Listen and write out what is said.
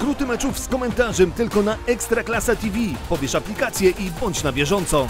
Skróty meczów z komentarzem tylko na Ekstraklasa TV. Pobierz aplikację i bądź na bieżąco.